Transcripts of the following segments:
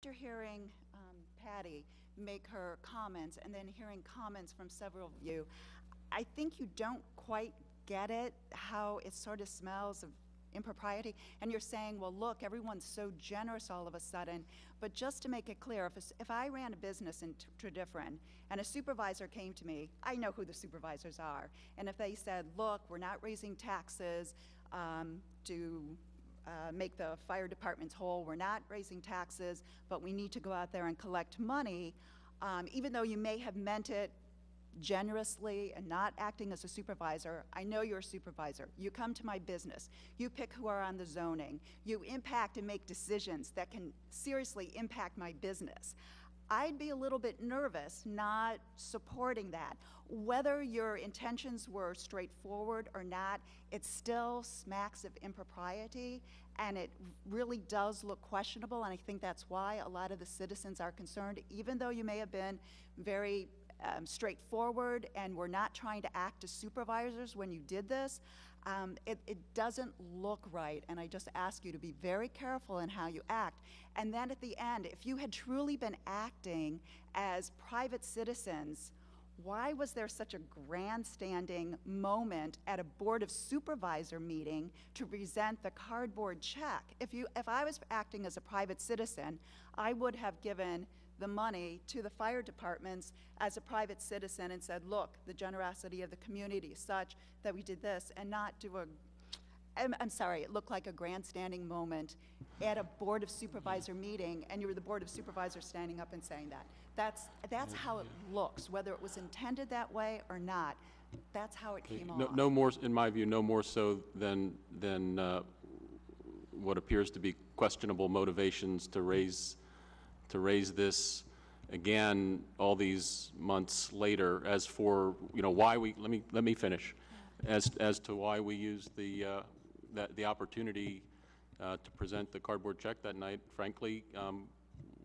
After hearing um, Pattye make her comments and then hearing comments from several of you, I think you don't quite get it, how it sort of smells of impropriety. And you're saying, well, look, everyone's so generous all of a sudden. But just to make it clear, if, if I ran a business in T- and a supervisor came to me, I know who the supervisors are. And if they said, look, we're not raising taxes um, uh, make the fire departments whole. We're not raising taxes, but we need to go out there and collect money. Um, even though you may have meant it generously and not acting as a supervisor, I know you're a supervisor. You come to my business. You pick who are on the zoning. You impact and make decisions that can seriously impact my business. I'd be a little bit nervous not supporting that. Whether your intentions were straightforward or not, it still smacks of impropriety, and it really does look questionable, and I think that's why a lot of the citizens are concerned, even though you may have been very um, straightforward and were not trying to act as supervisors when you did this, um, it, it doesn't look right, and I just ask you to be very careful in how you act. And then at the end, if you had truly been acting as private citizens, why was there such a grandstanding moment at a Board of Supervisor meeting to present the cardboard check? If you, if I was acting as a private citizen, I would have given the money to the fire departments as a private citizen and said, look, the generosity of the community is such that we did this, and not do a I'm, I'm sorry, it looked like a grandstanding moment at a Board of Supervisor meeting, and you were the Board of Supervisors standing up and saying that. That's, that's how it looks, whether it was intended that way or not. That's how it came No, off. no more, in my view, no more so than, than uh, what appears to be questionable motivations to raise, to raise this again all these months later. As for, you know, why we, let me, let me finish. As, as to why we use the, uh, that, the opportunity uh, to present the cardboard check that night, frankly, um,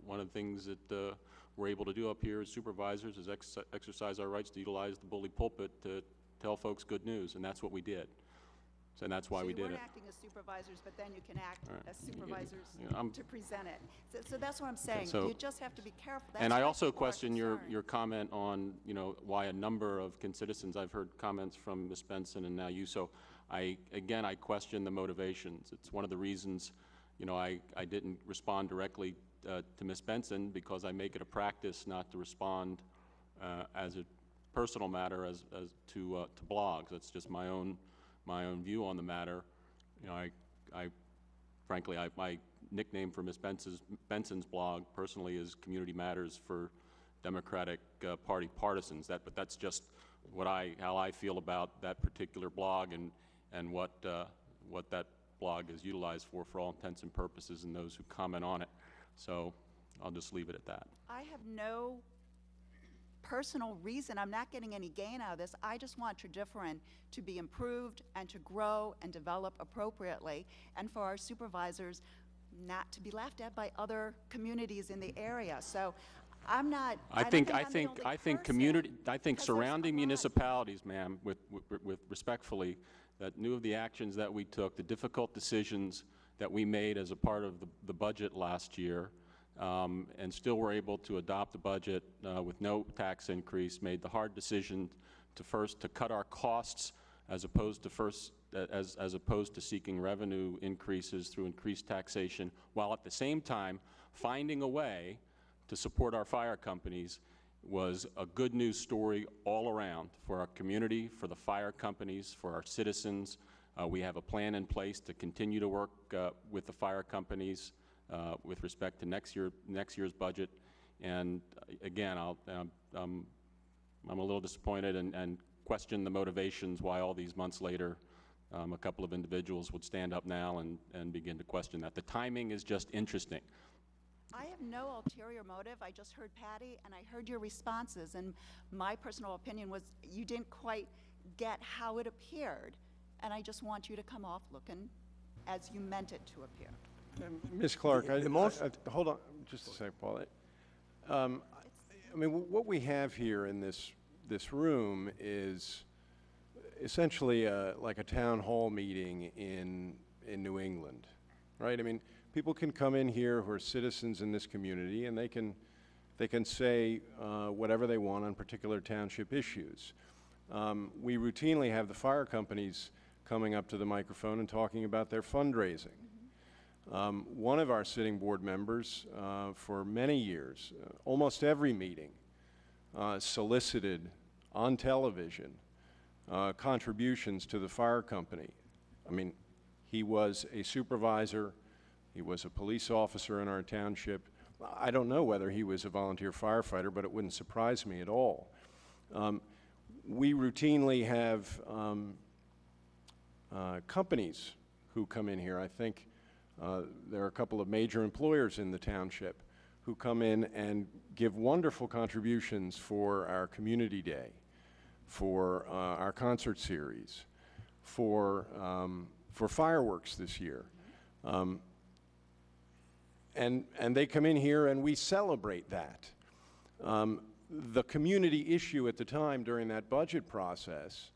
one of the things that uh, we're able to do up here as supervisors is ex- exercise our rights to utilize the bully pulpit to tell folks good news, and that's what we did. So, and that's why So we did it. acting as supervisors, but then you can act right. as supervisors to present it. So, so that's what I'm saying. so- You just have to be careful. And I also question your, your comment on, you know, why a number of citizens, I've heard comments from Ms. Benson and now you, so I, again, I question the motivations. It's one of the reasons, you know, I, I didn't respond directly uh, to Ms. Benson because I make it a practice not to respond uh, as a personal matter as, as to, uh, to blogs. That's just my own, my own view on the matter. You know, I, I frankly, I, my nickname for Ms. Benson's, Benson's blog personally is Community Matters for Democratic uh, Party Partisans. That, but that's just what I, how I feel about that particular blog and, and what, uh, what that blog is utilized for, for all intents and purposes, and those who comment on it. So I'll just leave it at that. I have no personal reason, I'm not getting any gain out of this. I just want Tredyffrin to be improved and to grow and develop appropriately, and for our supervisors not to be laughed at by other communities in the area. So I'm not, I I think, think I think, I think community, I think 'cause there's a surrounding municipalities, ma'am, with, with- with respectfully, that knew of the actions that we took, the difficult decisions that we made as a part of the, the budget last year, um, and still were able to adopt a budget uh, with no tax increase, made the hard decision to first, to cut our costs as opposed to first, uh, as, as opposed to seeking revenue increases through increased taxation, while at the same time finding a way to support our fire companies was a good news story all around for our community, for the fire companies, for our citizens. Uh, we have a plan in place to continue to work uh, with the fire companies uh, with respect to next year, next year's budget. And uh, again, I'll, um, um, I'm a little disappointed and, and question the motivations why all these months later, um, a couple of individuals would stand up now and, and begin to question that. The timing is just interesting. I have no ulterior motive. I just heard Pattye and I heard your responses, and my personal opinion was you didn't quite get how it appeared, and I just want you to come off looking as you meant it to appear. Ms. Clark, I, The most- I- I- hold on, just a second, Paul. Um, I mean, what we have here in this, this room is essentially a- like a town hall meeting in, in New England, right? I mean, people can come in here who are citizens in this community, and they can, they can say uh, whatever they want on particular township issues. Um, We routinely have the fire companies coming up to the microphone and talking about their fundraising. Um, One of our sitting board members, uh, for many years, uh, almost every meeting, uh, solicited on television uh, contributions to the fire company. I mean, he was a supervisor, he was a police officer in our township. I don't know whether he was a volunteer firefighter, but it wouldn't surprise me at all. Um, we routinely have um, uh, companies who come in here. I think uh, there are a couple of major employers in the township who come in and give wonderful contributions for our community day, for uh, our concert series, for, um, for fireworks this year. Um, and, and they come in here and we celebrate that. Um, the community issue at the time during that budget process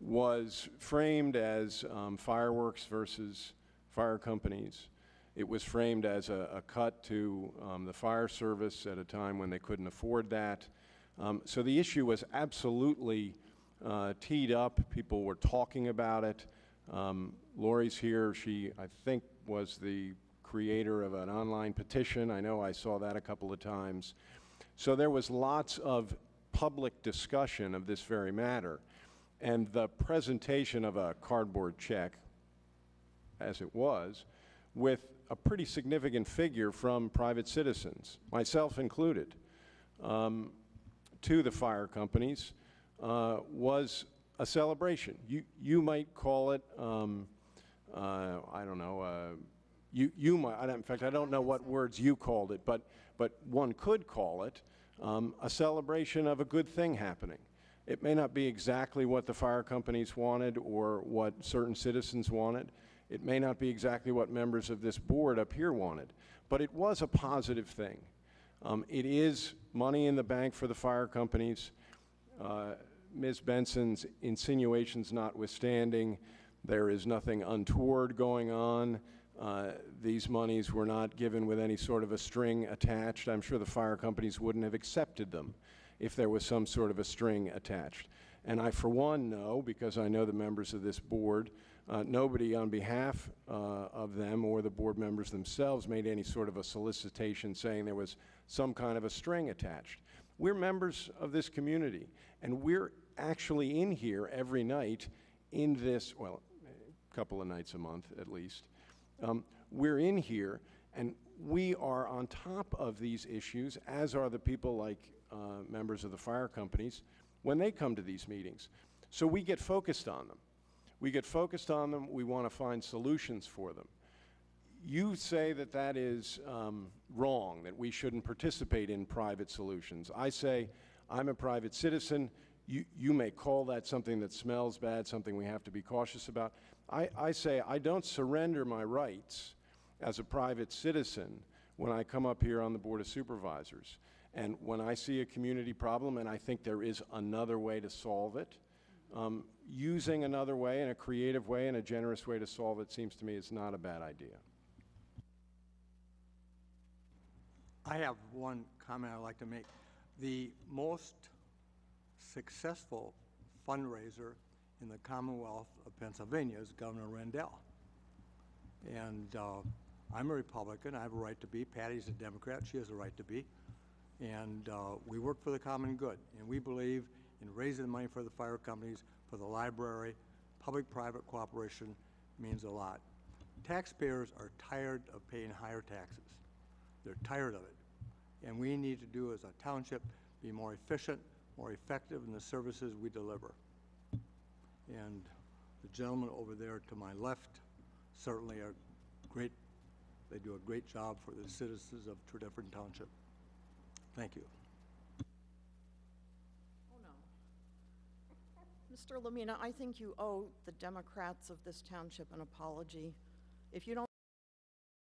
was framed as um, fireworks versus fire companies. It was framed as a, a cut to um, the fire service at a time when they couldn't afford that. Um, so the issue was absolutely uh, teed up. People were talking about it. Um, Lori's here. She, I think, was the creator of an online petition. I know I saw that a couple of times. So there was lots of public discussion of this very matter. And the presentation of a cardboard check, as it was, with a pretty significant figure from private citizens, myself included, um, to the fire companies, uh, was a celebration. You, you might call it, um, uh, I don't know, uh, you, you might, in fact, I don't know what words you called it, but, but one could call it um, a celebration of a good thing happening. It may not be exactly what the fire companies wanted or what certain citizens wanted. It may not be exactly what members of this board up here wanted, but it was a positive thing. Um, it is money in the bank for the fire companies. Uh, Ms. Benson's insinuations notwithstanding, there is nothing untoward going on. Uh, These monies were not given with any sort of a string attached. I'm sure the fire companies wouldn't have accepted them if there was some sort of a string attached. And I, for one, know, because I know the members of this board, uh, nobody on behalf uh, of them or the board members themselves made any sort of a solicitation saying there was some kind of a string attached. We're members of this community, and we're actually in here every night in this, well, a couple of nights a month at least. Um, we're in here, and we are on top of these issues, as are the people like uh, members of the fire companies when they come to these meetings. So we get focused on them. We get focused on them. We want to find solutions for them. You say that that is um, wrong, that we shouldn't participate in private solutions. I say, I'm a private citizen. You, you may call that something that smells bad, something we have to be cautious about. I, I say, I don't surrender my rights as a private citizen when I come up here on the Board of Supervisors. And when I see a community problem and I think there is another way to solve it, um, using another way and a creative way and a generous way to solve it seems to me is not a bad idea. I have one comment I'd like to make. The most successful fundraiser in the Commonwealth of Pennsylvania is Governor Rendell. And uh, I'm a Republican, I have a right to be. Pattye's a Democrat, she has a right to be. And uh, we work for the common good, and we believe in raising the money for the fire companies, for the library. Public-private cooperation means a lot. Taxpayers are tired of paying higher taxes. They're tired of it. And we need to do as a township, be more efficient, more effective in the services we deliver. And the gentlemen over there to my left certainly are great, they do a great job for the citizens of Tredyffrin Township. Thank you. Oh, no. Mr. Lamina, I think you owe the Democrats of this township an apology. If you don't